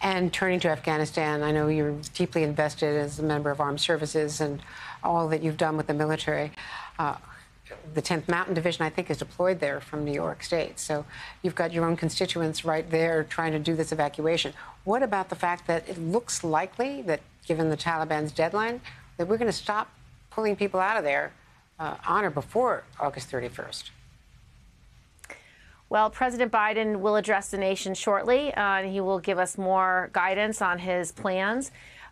And turning to Afghanistan, I know you're deeply invested as a member of armed services and all that you've done with the military. Uh, the 10th Mountain Division, I think, is deployed there from New York State. So you've got your own constituents right there trying to do this evacuation. What about the fact that it looks likely that, given the Taliban's deadline, that we're going to stop pulling people out of there uh, on or before August 31st? Well, President Biden will address the nation shortly. Uh, he will give us more guidance on his plans.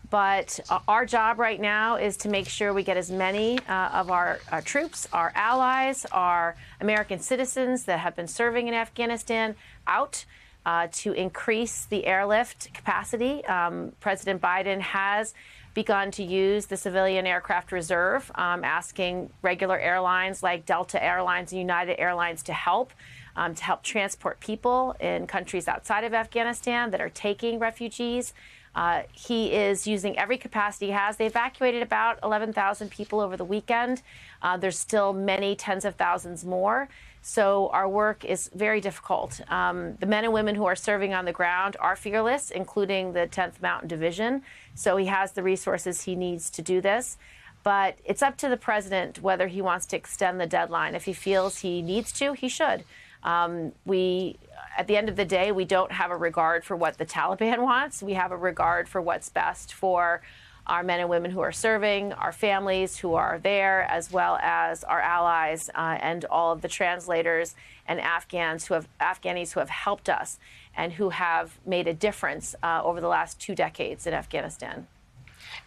But uh, our job right now is to make sure we get as many uh, of our, our, troops, our allies, our American citizens that have been serving in Afghanistan out uh, to increase the airlift capacity. Um, President Biden has begun to use the civilian aircraft reserve, um, asking regular airlines like Delta Airlines and United Airlines to help um, to help transport people in countries outside of Afghanistan that are taking refugees. Uh, he is using every capacity he has. They evacuated about 11,000 people over the weekend. Uh, there's still many tens of thousands more. So our work is very difficult. Um, the men and women who are serving on the ground are fearless, including the 10th Mountain Division. So he has the resources he needs to do this. But it's up to the president whether he wants to extend the deadline. If he feels he needs to, he should. Um, we, at the end of the day, we don't have a regard for what the Taliban wants. We have a regard for what's best for our men and women who are serving, our families who are there, as well as our allies uh, and all of the translators and Afghans who have Afghanis who have helped us and who have made a difference uh, over the last two decades in Afghanistan.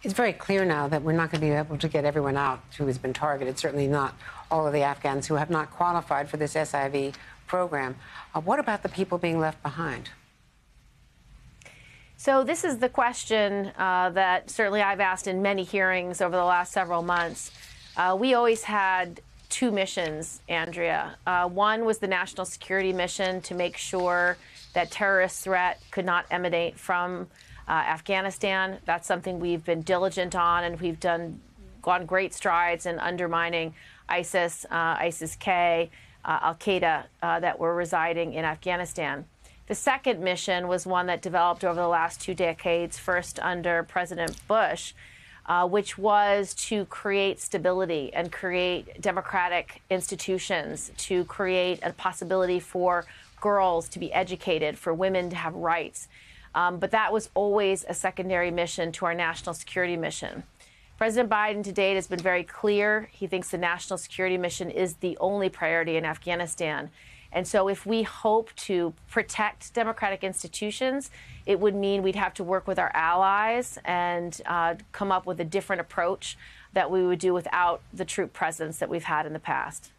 It's very clear now that we're not going to be able to get everyone out who has been targeted. Certainly not all of the Afghans who have not qualified for this SIV program. Uh, what about the people being left behind? So, this is the question uh, that certainly I've asked in many hearings over the last several months. Uh, we always had two missions, Andrea. Uh, one was the national security mission to make sure that terrorist threat could not emanate from uh, Afghanistan. That's something we've been diligent on, and we've done gone great strides in undermining ISIS, uh, ISIS K, Al Qaeda uh, that were residing in Afghanistan. The second mission was one that developed over the last two decades, first under President Bush, uh, which was to create stability and create democratic institutions, to create a possibility for girls to be educated, for women to have rights. Um, but that was always a secondary mission to our national security mission. President Biden to date has been very clear. He thinks the national security mission is the only priority in Afghanistan. And so, if we hope to protect democratic institutions, it would mean we'd have to work with our allies and uh, come up with a different approach that we would do without the troop presence that we've had in the past.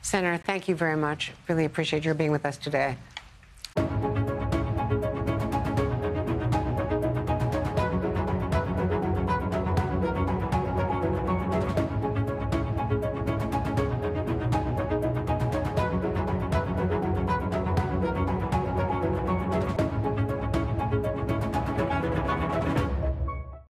Senator, thank you very much. Really appreciate your being with us today.